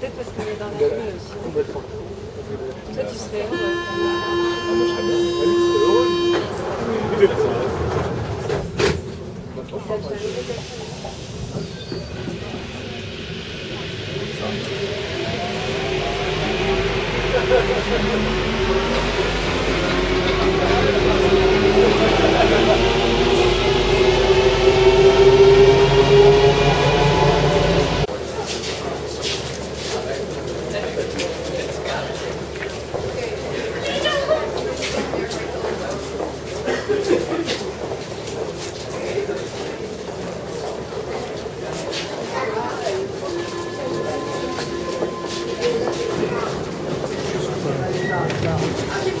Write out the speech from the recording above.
peut-être parce qu'on est dans la lune aussi. Toi, tu serais heureux. か。